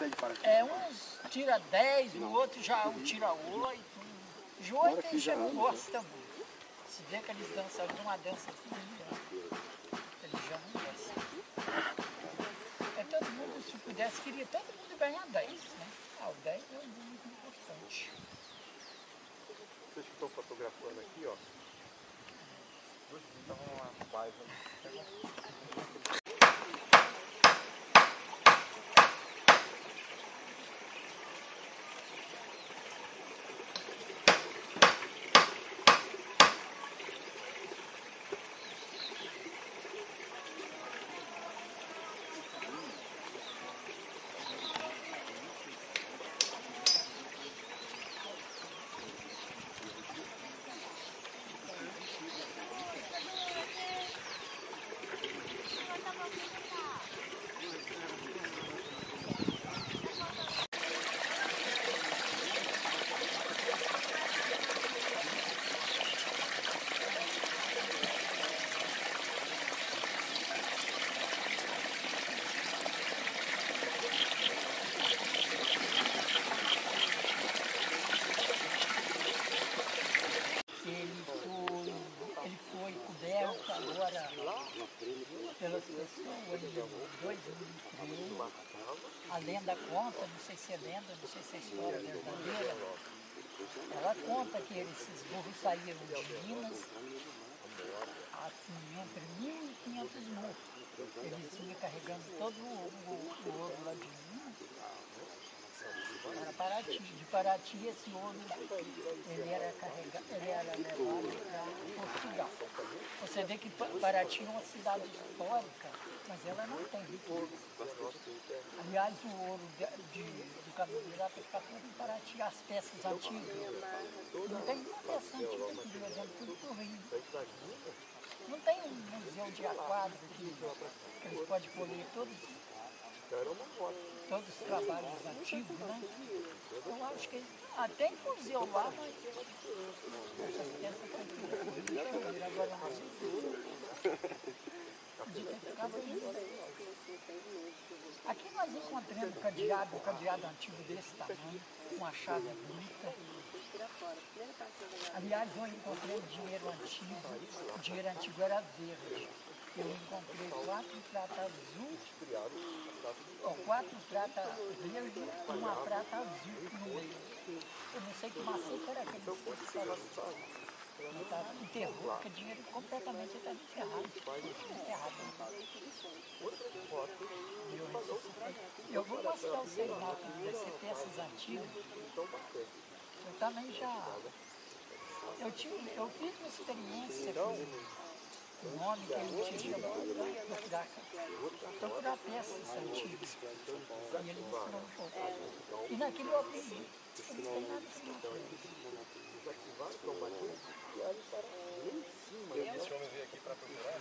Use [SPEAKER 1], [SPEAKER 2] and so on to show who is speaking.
[SPEAKER 1] consegue parar aqui?
[SPEAKER 2] É, uns tira 10, o outro já um tira 8. De 8 eles já não gostam muito. Se vê que eles dançam uma dança assim, eles já não gostam. É todo mundo, se pudesse, queria todo mundo ganhar 10, né? Ah, o 10 é um número muito importante.
[SPEAKER 1] Vocês que estão fotografando aqui, ó. Então vamos lá, vai,
[SPEAKER 2] Ele foi, ele foi coberto agora pelas pessoas em 2003. A lenda conta, não sei se é lenda, não sei se é história verdadeira. Ela conta que esses burros saíram de Minas, assim, entre mil e quinhentos mortos. Eles vinham carregando todo o, o ouro lá de Minas para Paraty. De Paraty esse ouro ele era carregado, ele era levado para Portugal. Você vê que Pa- Paraty é uma cidade histórica, mas ela não tem ouro. Aliás, o ouro de, de, do caminho está todo em Paraty, as peças antigas. Não tem uma peça antiga aqui, por exemplo, tudo do Rio. Não tem um museu de aquário que, que eles podem colher todos todos os trabalhos antigos, né? Eu acho que até em museu lá, mas foi agora não. Aqui nós encontramos um cadeado, um cadeado antigo desse tamanho, uma chave bonita. Aliás, eu encontrei dinheiro antigo, o dinheiro antigo era verde. Eu encontrei quatro pratas azul, ó, quatro pratas verde e uma prata azul no meio. Eu não sei que maciço era aquele que estava estava enterrado, porque o dinheiro completamente estava enterrado. enterrado. E eu. Eu vou mostrar vocês lá, dessas peças antigas. Eu também já. Eu, tive, eu fiz uma experiência com homem que ele tinha procurar, procurar peças antigas. E ele me ensinou um pouco. E naquilo eu aprendi. Eu não tem nada assim.
[SPEAKER 1] Esse homem veio aqui para procurar?